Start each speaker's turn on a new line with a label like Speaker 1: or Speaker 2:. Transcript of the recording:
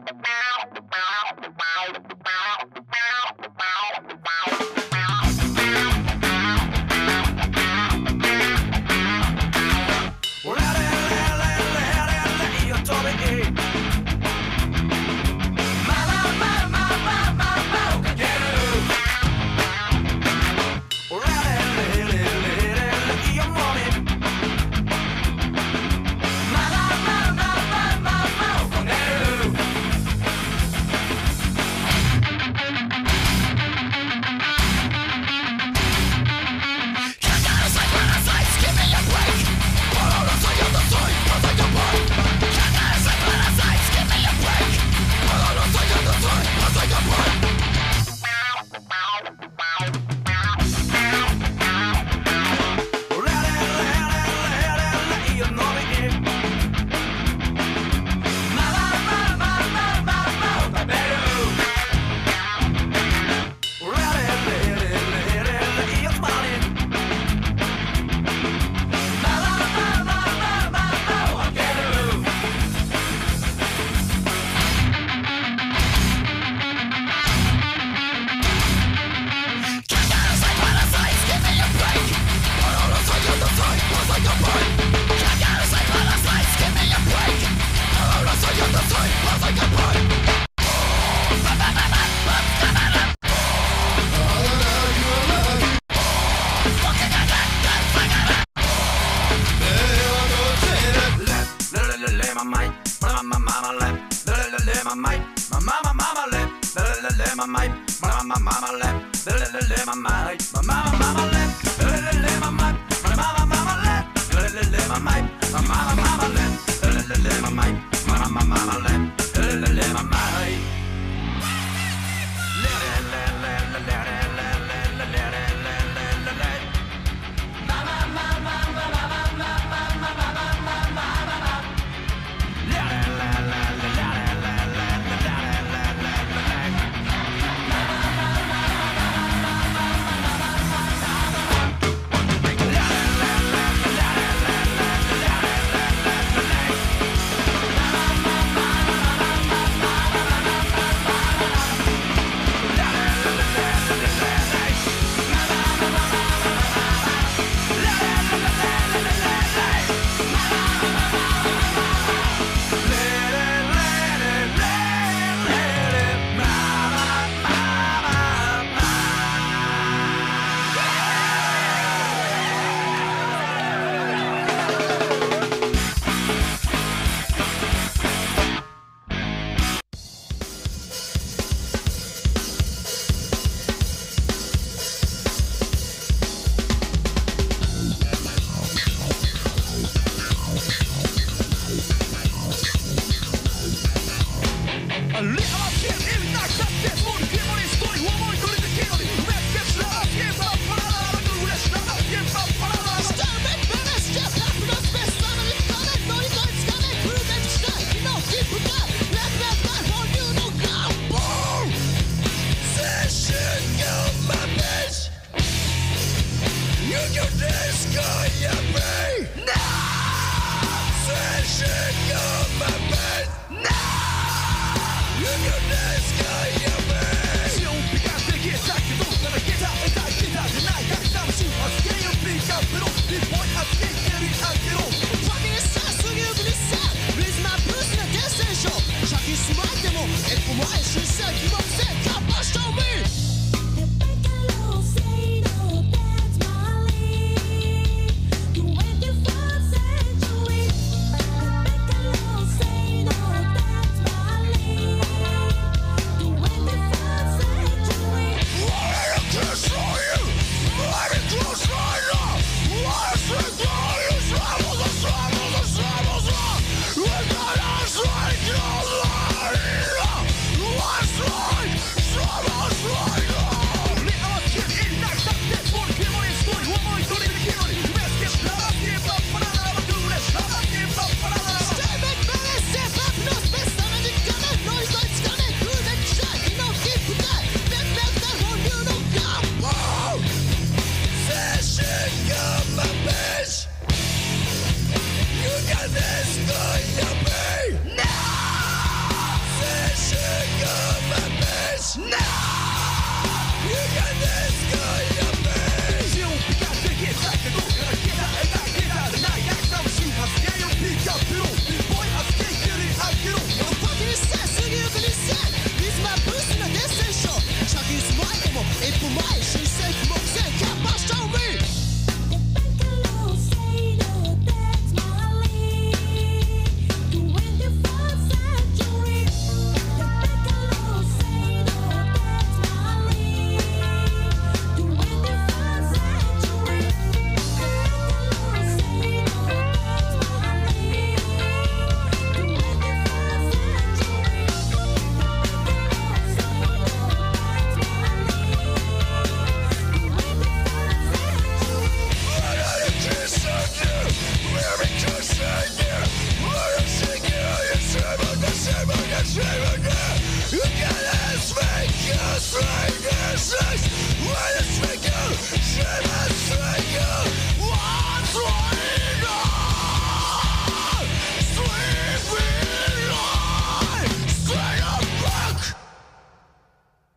Speaker 1: bow, the bow, the bow, the bow. mama, mama lip, le le le my mic, mama, mama, mama lip, le le le my mic, my mama, mama lip, le le le my mic, my mama, mama lip, le le le my mic, my mama, mama lip, le le le my mic, mama, mama lip, le le le my.